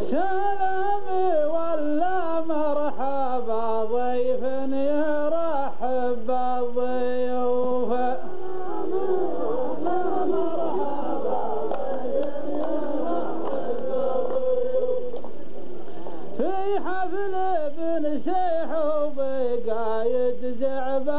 سلامي ولا مرحبا ضيف يرحب بالضيوف. في حفل ابن شيحوب قايد زعبه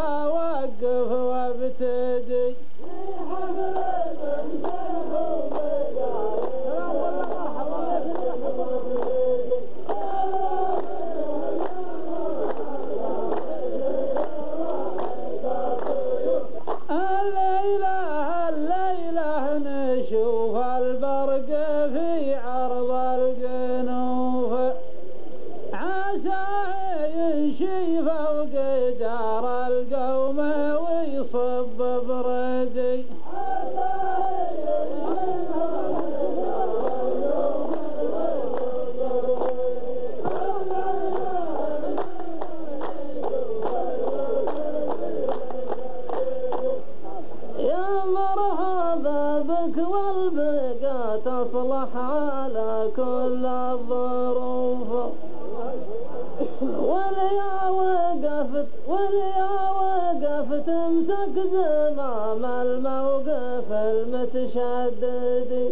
البرق في فالمتشعددي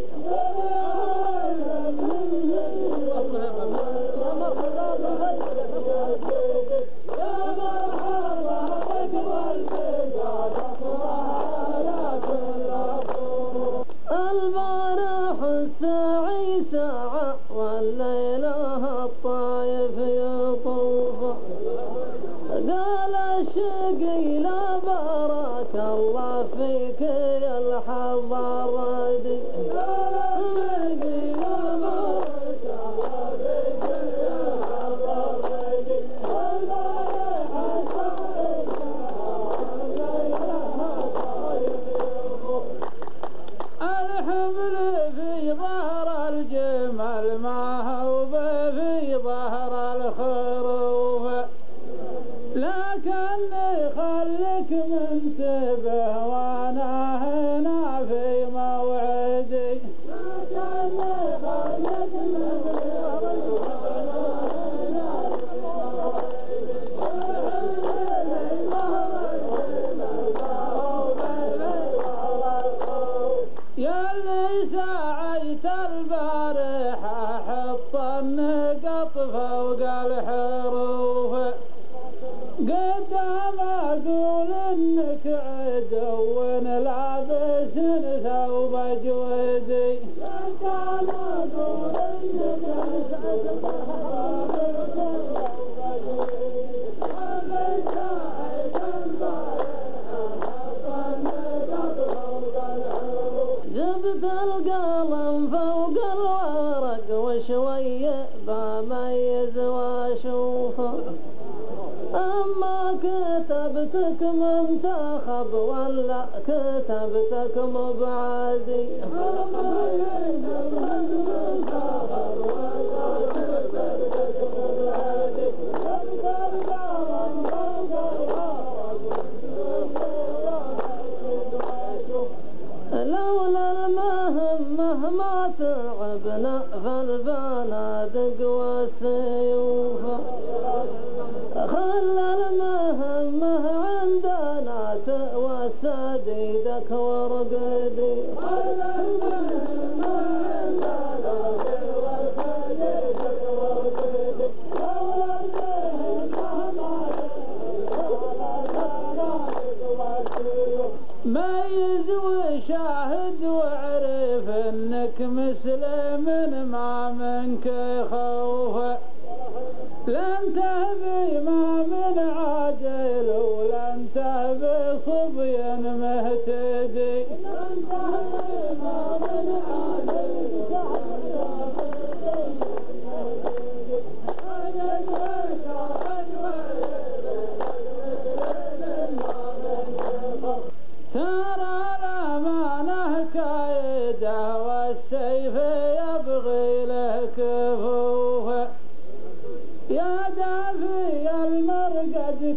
Seven, seven. قدام أقول انك عدو لابس ثوب جودي قدام أقول انك عدو لابس ثوب جودي جبت القلم فوق الورق وشوية بميز واشوفه أما كتبتك منتخب ولا كتبتك مبعدي. خوف. لن تهب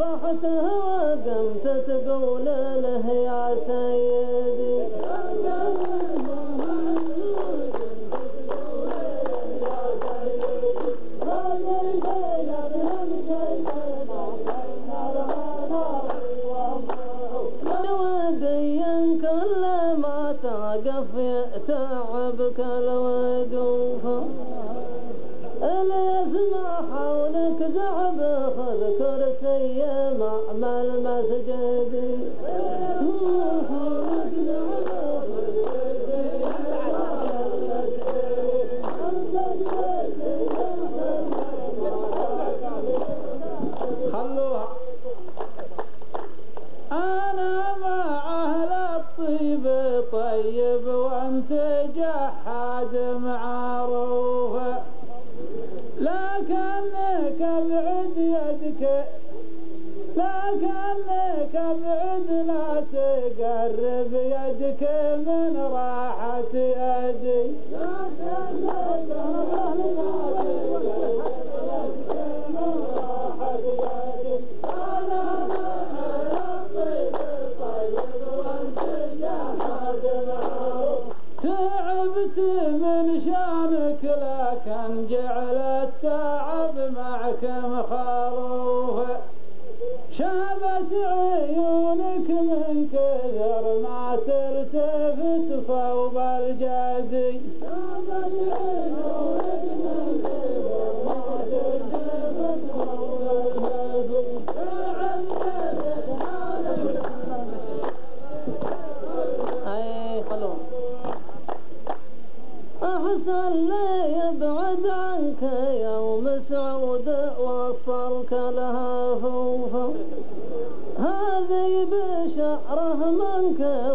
وكف صفحته وقمت تقول له يا سيدي وديا كل ما توقف يتعبك الوقوف طيب وأنت جحاد معروف. لكنك بعد يدك لكنك بعد لا تقرب يدك من راحة من كثر ما تلتفت صوب الجدي رحمن کا